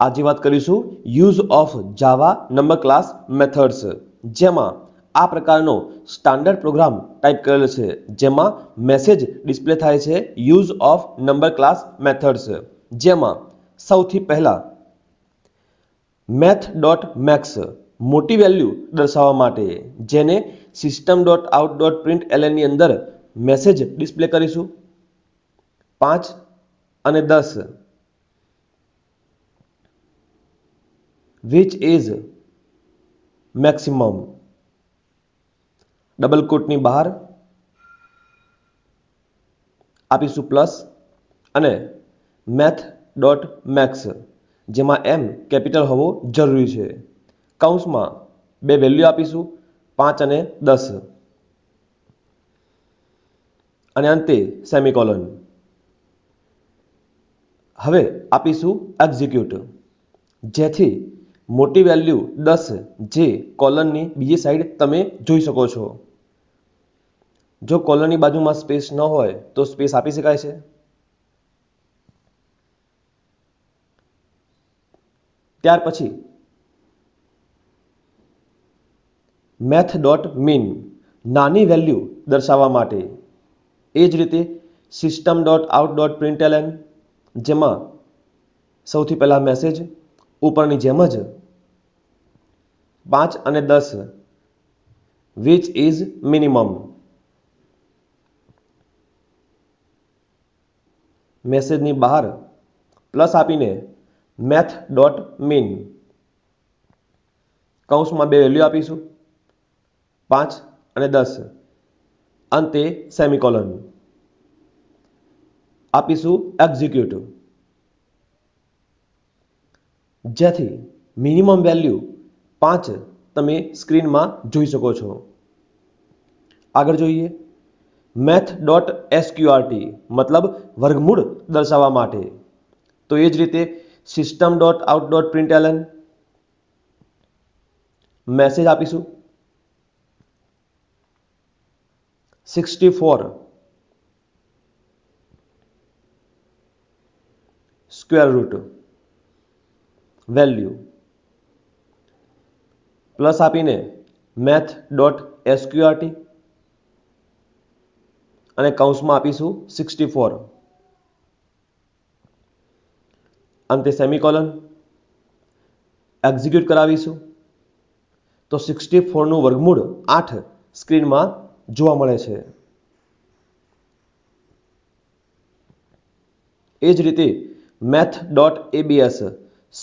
આજે વાત કરીશું use of Java number class methods જેમાં આ પ્રકારનો સ્ટાન્ડર્ડ પ્રોગ્રામ ટાઈપ કરેલો છે. જેમાં મેસેજ ડિસ્પ્લે થાય છે use of number class methods જેમાં સૌથી પહેલા મેથ ડોટ મેક્સ મોટી વેલ્યુ દર્શાવવા માટે જેને system dot out dot print એલએનની અંદર મેસેજ ડિસ્પ્લે કરીશું. પાંચ અને દસ વિચ ઇઝ મેક્સિમમ ડબલ કોટની બહાર આપીશું પ્લસ અને મેથ ડોટ મેક્સ જેમાં એમ કેપિટલ હોવો જરૂરી છે. કૌંસમાં બે વેલ્યુ આપીશું, પાંચ અને દસ. અને અંતે સેમિકોલન હવે આપીશું એક્ઝિક્યુટ જેથી મોટી વેલ્યુ દસ જે કોલનની બીજી સાઈડ તમે જોઈ શકો છો. જો કોલનની બાજુમાં સ્પેસ ન હોય તો સ્પેસ આપી શકાય છે. ત્યાર પછી મેથ ડોટ મીન નાની વેલ્યુ દર્શાવવા માટે એ જ રીતે system dot out dot println જેમાં સૌથી પહેલાં મેસેજ ઉપરની જેમ જ પાંચ અને દસ વિચ ઇઝ મિનિમમ મેસેજની બહાર પ્લસ આપીને મેથ ડોટ મીન કૌંસમાં બે વેલ્યુ આપીશું. પાંચ અને દસ. અંતે સેમિકોલન આપીશું એક્ઝિક્યુટ જેથી મિનિમમ વેલ્યુ પાંચ તમે સ્ક્રીનમાં જોઈ શકો છો. આગળ જોઈએ. મેથ ડોટ એસક્યુઆરટી મતલબ વર્ગમૂળ દર્શાવવા માટે. તો એ જ રીતે system dot out dot println message આપીશું. Sixty four square root value. Plus આપીને મેથ ડોટ એસક્યુઆરટી. અને કૌંસમાં આપીશું સિક્સટી ફોર. અંતે સેમિકોલન. એક્ઝિક્યુટ કરાવીશું. તો સિક્સટી ફોરનું વર્ગમૂળ આઠ સ્ક્રીનમાં જોવા મળે છે. એ જ રીતે મેથ ડોટ એબીએસ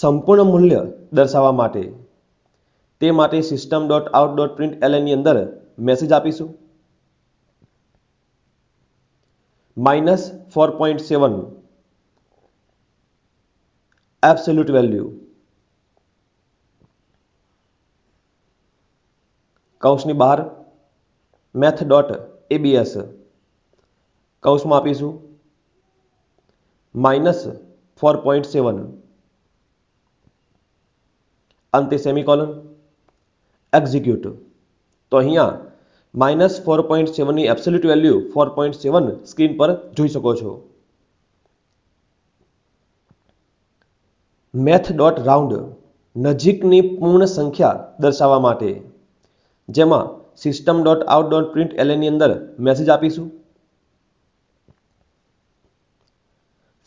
સંપૂર્ણ મૂલ્ય દર્શાવવા માટે. તે માટે system dot out dot print એલએનની અંદર મેસેજ આપીશું. Minus four point seven absolute value કૌંસની બહાર મેથ ડોટ એબીએસ કૌંસમાં આપીશું. માઇનસ ફોર પોઈન્ટ સેવન અંતે સેમિકોલન એક્ઝિક્યુટ તો અહીંયા minus four point સેવનની absolute value four point seven screen પર જોઈ શકો છો. મેથ ડોટ રાઉન્ડ નજીકની પૂર્ણ સંખ્યા દર્શાવવા માટે. જેમાં system dot out dot print એલએનની અંદર મેસેજ આપીશું.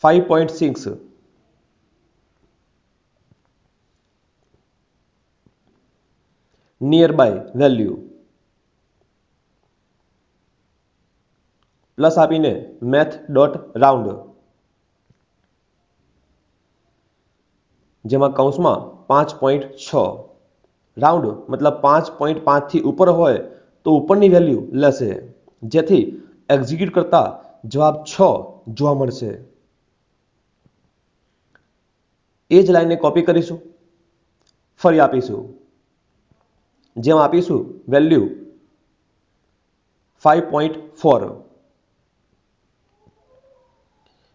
Five point six near by value plus આપીને મેથ ડોટ રાઉન્ડ જેમાં કૌંસમાં પાંચ પોઈન્ટ છ. રાઉન્ડ મતલબ પાંચ પોઈન્ટ પાંચથી ઉપર હોય તો ઉપરની વેલ્યુ લેશે. જેથી એક્ઝિક્યુટ કરતા જવાબ છ જોવા મળશે. એ જ લાઈનને કોપી કરીશું. ફરી આપીશું. જેમ આપીશું વેલ્યુ ફાઈવ પોઈન્ટ ફોર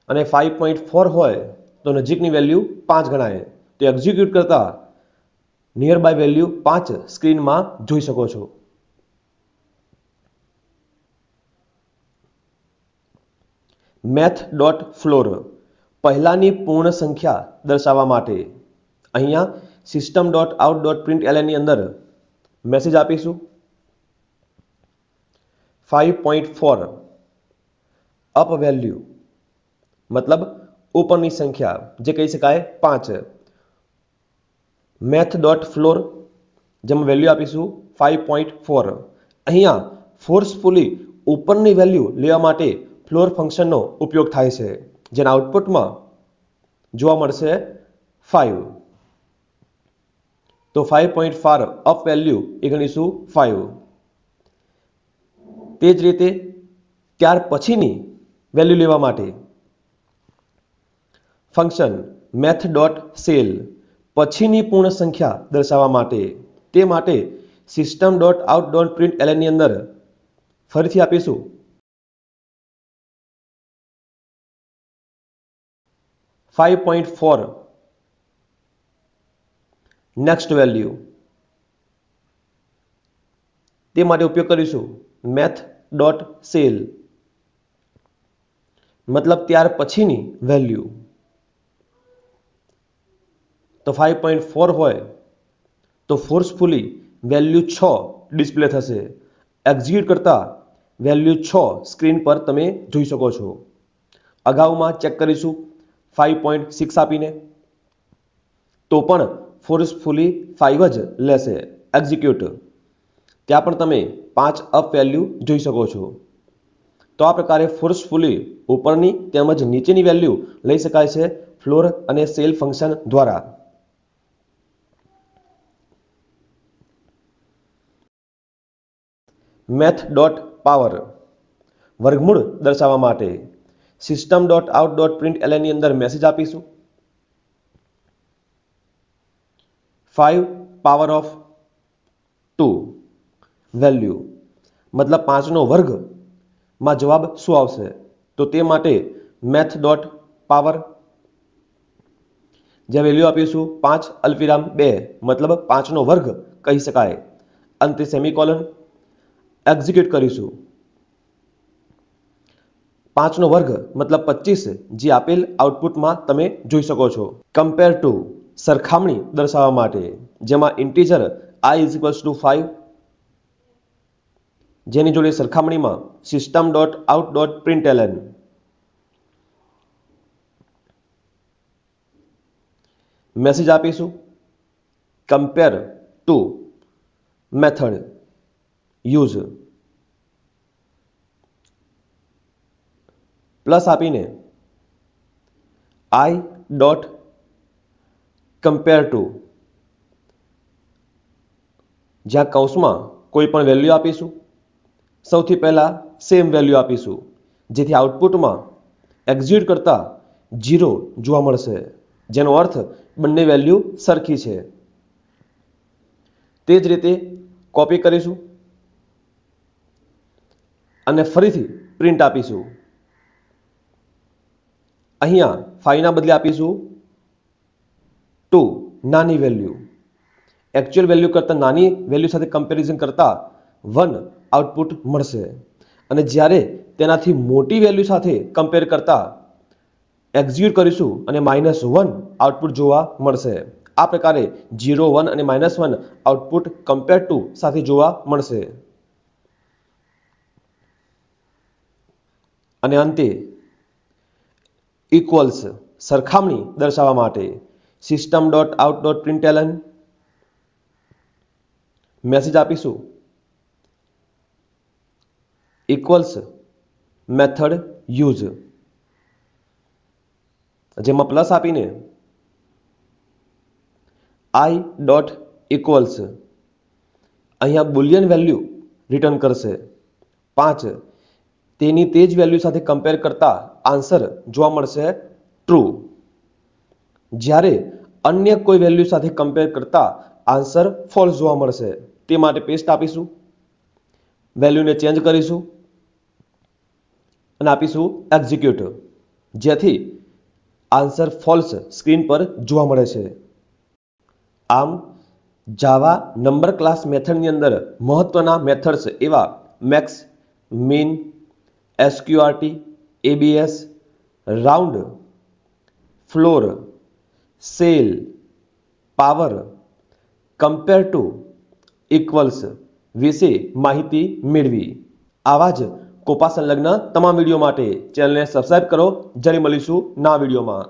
અને ફાઈવ પોઈન્ટ ફોર હોય તો નજીકની વેલ્યુ પાંચ ગણાય. તો એક્ઝિક્યુટ કરતા નિયર બાય વેલ્યુ પાંચ સ્ક્રીનમાં જોઈ શકો છો. મેથ ડોટ ફ્લોર પહેલાની પૂર્ણ સંખ્યા દર્શાવવા માટે. અહીંયા system dot out dot print એલએનની અંદર મેસેજ આપીશું. Five point four up value મતલબ ઉપરની સંખ્યા, જે કહી શકાય પાંચ. મેથ ડોટ ફ્લોર જેમાં વેલ્યુ આપીશું ફાઇવ પોઈન્ટ ફોર અહીંયા ફોર્સફુલી ઉપરની વેલ્યુ લેવા માટે ફ્લોર ફંક્શનનો ઉપયોગ થાય છે. જેના આઉટપુટમાં જોવા મળશે ફાઇવ તો five point four up value એ ગણીશું ફાઇવ તે જ રીતે ત્યાર પછીની વેલ્યુ લેવા માટે ફંક્શન મેથ ડોટ સેલ પછીની પૂર્ણ સંખ્યા દર્શાવવા માટે તે માટે system dot out dot print એલનની અંદર ફરીથી આપીશું. Five point four next value તે માટે ઉપયોગ કરીશું મેથ ડોટ સેલ મતલબ ત્યાર પછીની વેલ્યુ તો ફાઇવ પોઈન્ટ ફોર હોય, તો ફોર્સફુલી વેલ્યુ છ ડિસ્પ્લે થશે. એક્ઝિક્યુટ કરતા વેલ્યુ છ સ્ક્રીન પર તમે જોઈ શકો છો. અગાઉમાં ચેક કરીશું ફાઇવ પોઈન્ટ સિક્સ આપીને. તો પણ ફોર્સફુલી ફાઇવ જ લેશે. એક્ઝિક્યુટ ત્યાં પણ તમે પાંચ અપ વેલ્યુ જોઈ શકો છો. તો આ પ્રકારે ફોર્સફુલી ઉપરની તેમજ નીચેની વેલ્યુ લઈ શકાય છે ફ્લોર અને સેલ ફંક્શન દ્વારા. મેથ ડોટ પાવર વર્ગમૂળ દર્શાવવા માટે system dot out dot print એલએનની અંદર મેસેજ આપીશું. Five power of two value મતલબ પાંચનો વર્ગમાં જવાબ શું આવશે? તો તે માટે મેથ ડોટ પાવર જે વેલ્યુ આપીશું, પાંચ અલ્પિરામ બે. મતલબ પાંચનો વર્ગ કહી શકાય. અંતે સેમિકોલન એક્ઝિક્યુટ કરીશું. પાંચનો વર્ગ, મતલબ પચીસ, જે આપેલ આઉટપુટમાં તમે જોઈ શકો છો. કમ્પેર ટુ સરખામણી દર્શાવવા માટે, જેમાં integer I is equals to five જેની જોડે સરખામણીમાં system dot out dot println message આપીશું. Compare to method use plus આપીને આઈ ડોટ કમ્પેર ટુ જ્યાં કૌંસમાં કોઈ પણ વેલ્યુ આપીશું, સૌથી પહેલાં સેમ વેલ્યુ આપીશું, જેથી આઉટપુટમાં એક્ઝિટ કરતાં જીરો જોવા મળશે, જેનો અર્થ બંને વેલ્યુ સરખી છે. તે જ રીતે કોપી કરીશું અને ફરીથી પ્રિન્ટ આપીશું. અહીંયા ફાઈના બદલે આપીશું ટુ નાની વેલ્યુ એકચ્યુઅલ વેલ્યુ કરતાં નાની વેલ્યુ સાથે કમ્પેરિઝન કરતાં વન આઉટપુટ મળશે. અને જ્યારે તેનાથી મોટી વેલ્યુ સાથે કમ્પેર કરતાં એક્ઝિક્યુટ કરીશું અને માઇનસ વન આઉટપુટ જોવા મળશે. આ પ્રકારે જીરો વન અને minus one output compare to સાથે જોવા મળશે. અને અંતે ઇક્વલ્સ સરખામણી દર્શાવવા માટે system dot out dot println message આપીશું ઇક્વલ્સ મેથડ યુઝ જેમાં પ્લસ આપીને આઈ ડોટ ઇક્વલ્સ અહીંયા બુલિયન વેલ્યુ રિટર્ન કરશે પાંચ તેની તે જ વેલ્યુ સાથે કમ્પેર કરતા આન્સર જોવા મળશે ટ્રુ જ્યારે અન્ય કોઈ વેલ્યુ સાથે કમ્પેર કરતા આન્સર ફોલ્સ જોવા મળશે. તે માટે પેસ્ટ આપીશું. વેલ્યુને ચેન્જ કરીશું. અને આપીશું એક્ઝિક્યુટ જેથી આન્સર ફોલ્સ સ્ક્રીન પર જોવા મળે છે. આમ જાવા નંબર ક્લાસ મેથડની અંદર મહત્વના મેથડ્સ એવા max min SQRT ABS round floor ceil, power compare to equals વિશે માહિતી મેળવી. આવા જ કોપા સંલગ્ન તમામ વીડિયો માટે ચેનલને સબસ્ક્રાઈબ કરો. જ્યારે મળીશું ના વિડીયોમાં.